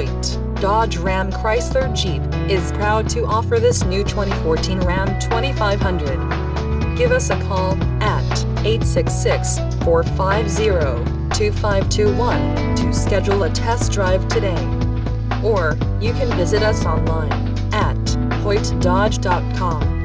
Hoyte, Dodge Ram Chrysler Jeep, is proud to offer this new 2014 Ram 2500. Give us a call at 866-450-2521 to schedule a test drive today. Or you can visit us online at hoytedodge.com.